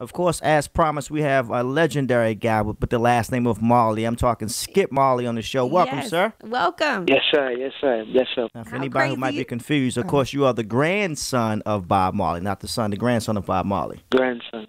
Of course, as promised, we have a legendary guy with, with the last name of Marley. I'm talking Skip Marley on the show. Welcome, Yes. sir. Welcome. Yes, sir. Yes, sir. Yes, sir. Now, for How anybody who might be confused, of oh. course, you are the grandson of Bob Marley, not the son, the grandson of Bob Marley. Grandson.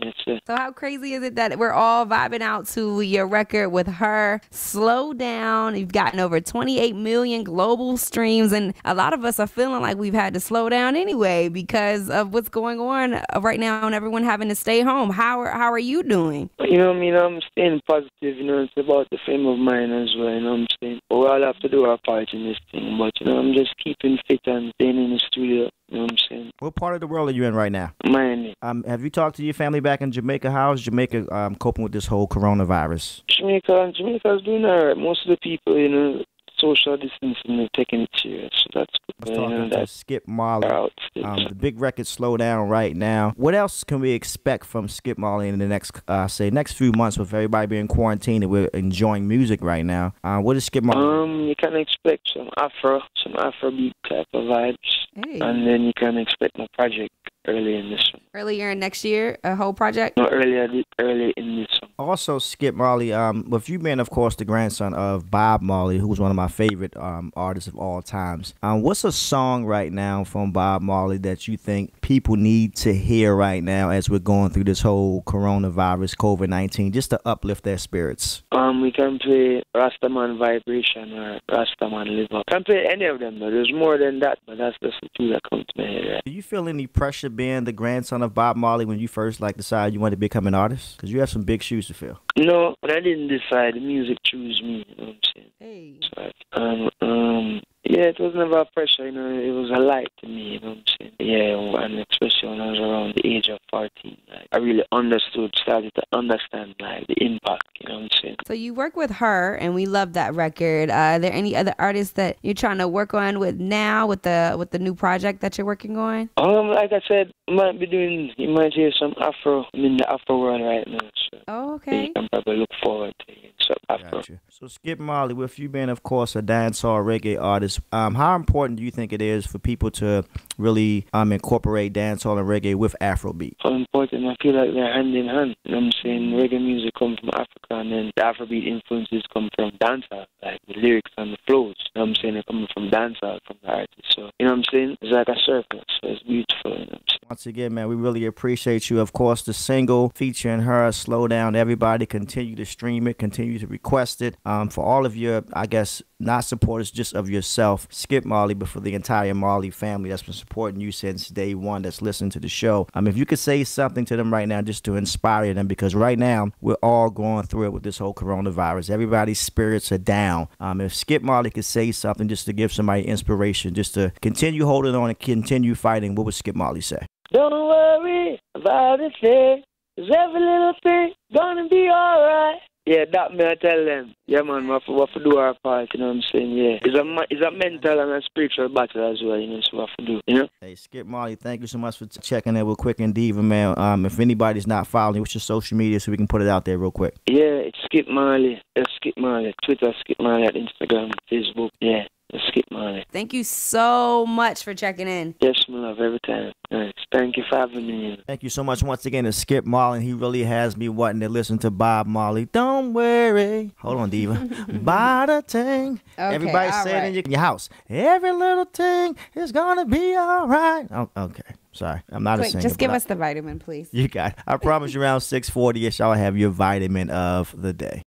So how crazy is it that we're all vibing out to your record with her? Slow down. You've gotten over 28 million global streams, and a lot of us are feeling like we've had to slow down anyway because of what's going on right now and everyone having to stay home. How are how are you doing? You know I mean? I'm staying positive. You know, it's about the fame of mine as well. You know I'm saying? But we all have to do our part in this thing. But, you know, I'm just keeping fit and staying in the studio. You know what I'm saying? What part of the world are you in right now? Miami. Um, have you talked to your family back in Jamaica? How is Jamaica um, coping with this whole coronavirus? Jamaica, Jamaica's doing all right. Most of the people, you know, social distancing, they're taking it serious. So that's I good. was You know, talking to that's Skip Marley. out. Um, the big record slow down right now. What else can we expect from Skip Marley in the next, uh, say, next few months with everybody being quarantined and we're enjoying music right now? Uh, what is Skip Marley? Um, you can expect some Afro, some Afrobeat type of vibes, Hey. and then you can expect my project early in this one. Earlier in next year, a whole project. No, earlier, early in this one. Also, Skip Marley, um, with you being, of course, the grandson of Bob Marley, who was one of my favorite um, artists of all times. Um, what's a song right now from Bob Marley that you think people need to hear right now as we're going through this whole coronavirus, COVID 19, just to uplift their spirits? Um, we can play Rastaman Vibration or Rastaman Live Up. Can play any of them though. There's more than that, but that's just the two that come to my head. Right? Do you feel any pressure being the grandson of Bob Marley when you first like decided you wanted to become an artist? Because you have some big shoes to fill. No, but I didn't decide. The music chose me. You know what I'm saying? Hey. So, um, um, yeah, it was never a pressure. You know, it was a light to me. You know what I'm saying? Yeah, and especially when I was around the age of 14, like I really understood, started to understand like the impact. You know what I'm saying? So you work with her, and we love that record. Uh, are there any other artists that you're trying to work on with now with the with the new project that you're working on? Um, like I said, might be doing. You might hear some Afro. I'm in the Afro world right now. So. Oh, You okay. can probably look forward to it. So Afro. Gotcha. So Skip Marley, with you being, of course, a dancehall reggae artist, um, how important do you think it is for people to really um, incorporate dancehall and reggae with Afrobeat? How important I feel like they're hand in hand. You know what I'm saying? Reggae music comes from Africa and then the Afrobeat influences come from dancehall, like the lyrics and the flows. You know what I'm saying? They're coming from dancehall from the artist. So you know what I'm saying? It's like a circle. So it's beautiful, you know what I'm saying? Once again, man, we really appreciate you. Of course, the single featuring her, Slow Down, everybody continue to stream it, continue to request it. Um, for all of your, I guess, not supporters just of yourself, Skip Marley, but for the entire Marley family that's been supporting you since day one, that's listening to the show. Um, if you could say something to them right now just to inspire them, because right now we're all going through it with this whole coronavirus. Everybody's spirits are down. Um, if Skip Marley could say something just to give somebody inspiration, just to continue holding on and continue fighting, what would Skip Marley say? Don't worry about a thing. 'cause every little thing gonna be alright. Yeah, that me I tell them. Yeah, man, we have to, we have to do our part, you know what I'm saying? Yeah. It's a, it's a mental and a spiritual battle as well, you know, so we have to do, you know? Hey, Skip Marley, thank you so much for t- checking in with Quick and Diva, man. Um, if anybody's not following, you, what's your social media so we can put it out there real quick? Yeah, it's Skip Marley. It's Skip Marley. Twitter, Skip Marley at Instagram, Facebook. Yeah, it's Skip Marley. Thank you so much for checking in. Yes, my love, every time. Nice. Thank you for having me. Thank you so much once again to Skip Marley. He really has me wanting to listen to Bob Marley. Don't worry. Hold on, Diva. Buy the thing. Okay, Everybody all say it in your, in your house. Every little thing is gonna be all right. Oh, okay. Sorry. I'm not a singer. just give but I- us the vitamin, please. You got it. I promise you around 640 ish, I'll have your vitamin of the day.